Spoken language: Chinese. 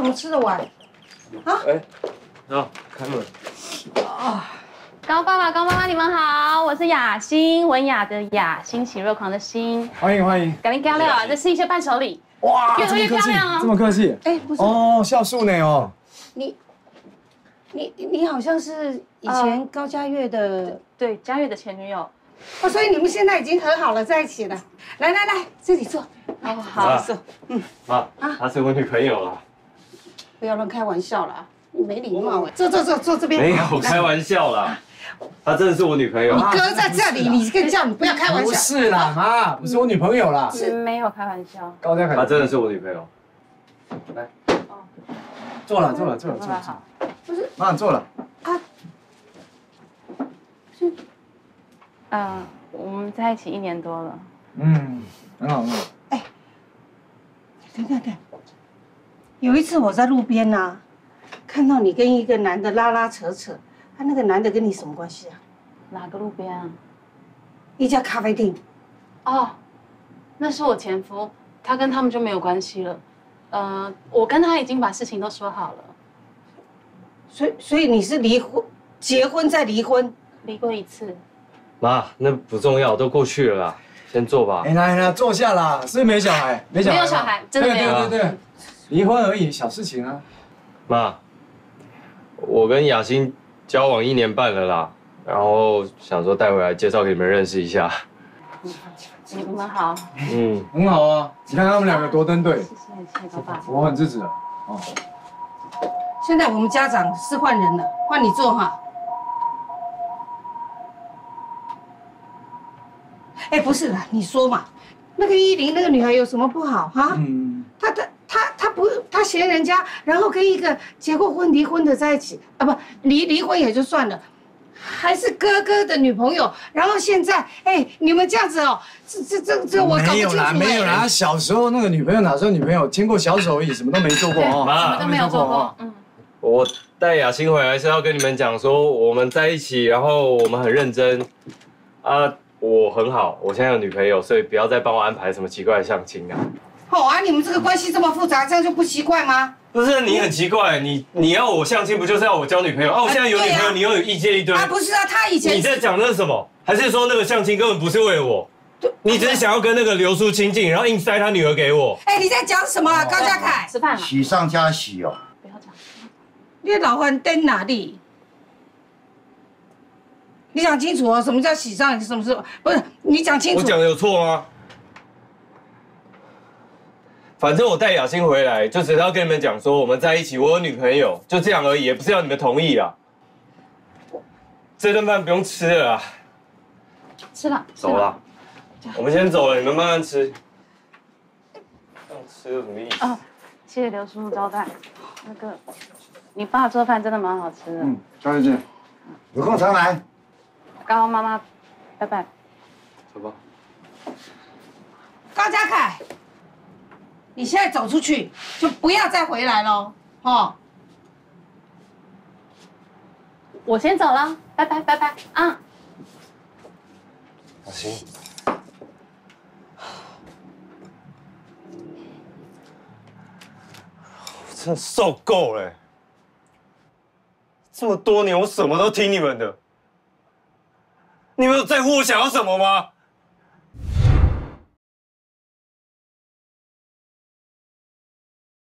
怎么吃得完？啊？哎，啊，开门。啊高爸爸、高妈妈，你们好，我是雅欣，文雅的雅，欣喜若狂的欣。欢迎欢迎。赶紧漂亮啊！这是一些伴手礼。哇，越来越漂亮啊，这么客气。哎，不是哦，孝顺呢哦。你，你你好像是以前高佳悦的对，佳悦的前女友。哦，所以你们现在已经和好了，在一起了。来来来，这里坐。哦，好好，坐。嗯，妈，她是我女朋友啦。不要乱开玩笑啦，你没礼貌哎。坐坐坐坐这边。没有开玩笑啦，她真的是我女朋友。你哥在这里，你跟叫你不要开玩不笑。是啦，妈，不是我女朋友啦。是没有开玩笑。高家凯，她真的是我女朋友。来，坐了坐了坐了爸坐了。爸好。妈坐了。嗯，我们在一起一年多了。嗯，很好很好。哎等等等，有一次我在路边呐、看到你跟一个男的拉拉扯扯，他那个男的跟你什么关系啊？哪个路边啊？一家咖啡店。哦，那是我前夫，他跟他们就没有关系了。呃，我跟他已经把事情都说好了，所以所以你是离婚，结婚再离婚。离过一次。妈，那不重要，都过去了啦，先坐吧哎。来来坐下啦，是不是没小孩？没小孩。没有小孩真的没有对对对对，离婚而已，小事情啊。妈，我跟雅欣交往一年半了啦，然后想说带回来介绍给你们认识一下。你们好，嗯，很好啊，你看他们两个多登对，谢谢谢谢高爸。我很支持的。哦，现在我们家长是换人了，换你做哈。哎，不是啦，你说嘛，那个依林那个女孩有什么不好哈？嗯，她不，她嫌人家，然后跟一个结过婚离婚的在一起啊，不离离婚也就算了，还是哥哥的女朋友，然后现在哎，你们这样子哦，这这这这我搞不没有啦，清楚哎没有啦。小时候那个女朋友哪时候女朋友牵过小手而已，什么都没做过哦。妈什么都没有做过哦。嗯，我带雅欣回来是要跟你们讲说我们在一起，然后我们很认真啊，我很好，我现在有女朋友，所以不要再帮我安排什么奇怪的相亲啊。哦啊，你们这个关系这么复杂，这样就不奇怪吗？不是你很奇怪，你你要我相亲，不就是要我交女朋友？啊，我现在有女朋友，你又有意见一堆。啊，不是啊，他以前你在讲那是什么？还是说那个相亲根本不是为了我？你只是想要跟那个刘叔亲近，然后硬塞他女儿给我。哎，你在讲什么啊，高家凯？吃饭了，喜上加喜哦。不要讲。你老还灯哪里？你讲清楚哦，什么叫喜上？什么是不是？你讲清楚。我讲的有错吗？反正我带雅欣回来，就只是要跟你们讲说我们在一起，我有女朋友，就这样而已，也不是要你们同意啊。这顿饭不用吃了啦，吃了，走了，我们先走了，你们慢慢吃。这样吃有什么意思？哦，谢谢刘叔叔招待。那个，你爸做饭真的蛮好吃的。嗯，张学静，有空常来。高妈妈，拜拜。走吧。高家凯，你现在走出去就不要再回来喽，哦。我先走了，拜拜拜拜啊！雅欣，我真的受够了欸。这么多年，我什么都听你们的，你们有在乎我想要什么吗？